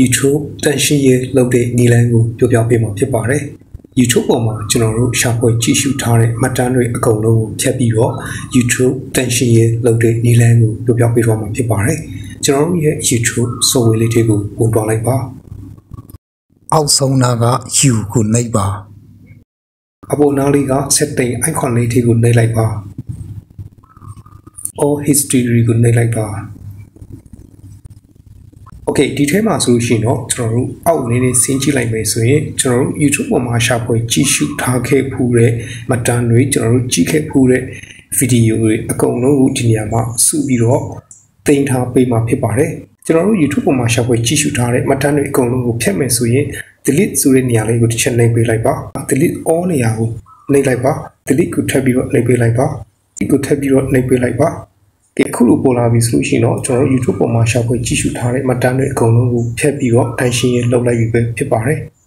YouTube တန်ရှင်းရေးလုပ်တဲ့နည်းလမ်းကိုပြောပြပေးမှာဖြစ်ပါတယ်။ YouTube ပေါ်မှာကျွန်တော်တို့ရှာဖွေကြည့်ရှုထားတဲ့မှတ်တမ်းတွေအကုန်လုံးကိုဖြတ်ပြီးတော့ YouTube တန်ရှင်းရေးလုပ်တဲ့နည်းလမ်းကိုပြောပြပေးတော့မှာဖြစ်ပါတယ်။ကျွန်တော်တို့ရဲ့ YouTube software လေးတွေကိုဝင်သွားလိုက်ပါ။အောက်ဆုံးနာက U ကိုနှိပ်ပါ။အပေါ်နားလေးက setting icon လေးတွေကိုနှိပ်လိုက်ပါ။ all history ကိုနှိပ်လိုက်ပါ။ Okay ဒီထဲမှာဆိုလို့ရှိရင်တော့ကျွန်တော်တို့အောက်နည်းနည်းဆင်းကြည့်လိုက်မယ်ဆိုရင်ကျွန်တော်တို့ YouTube ပေါ်မှာရှာဖွေကြည့်ရှုထားခဲ့ဖူးတဲ့မတန်တွေကျွန်တော်တို့ကြည့်ခဲ့ဖူးတဲ့ဗီဒီယိုတွေအကုန်လုံးကိုဒီနေရာမှာစုပြီးတော့တင်ထားပေးမှာဖြစ်ပါတယ်ကျွန်တော်တို့ YouTube ပေါ်မှာရှာဖွေကြည့်ရှုထားတဲ့မတန်တွေအကုန်လုံးကိုဖျက်မယ်ဆိုရင် delete ဆိုတဲ့နေရာလေးကိုတစ်ချက်နှိပ်ပေးလိုက်ပါ delete all နေရာကိုနှိပ်လိုက်ပါ delete ကိုထပ်ပြီးတော့နှိပ်ပေးလိုက်ပါဒီကိုထပ်ပြီးတော့နှိပ်ပေးလိုက်ပါကဲအ ခုလိုပေါ်လာပြီဆိုလို့ရှိရင်တော့ကျွန်တော်တို့ YouTube ပေါ်မှာရှာဖွေကြည့်ရှုထားတဲ့မှတ်တမ်းတွေအကုန်လုံးကိုဖျက်ပြီးတော့တန်ရှင်းရေးလုပ်လိုက်ပြီပဲဖြစ်ပါတယ်။